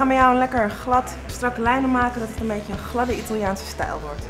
ga met jou een lekker glad, strakke lijnen maken, dat het een beetje een gladde Italiaanse stijl wordt.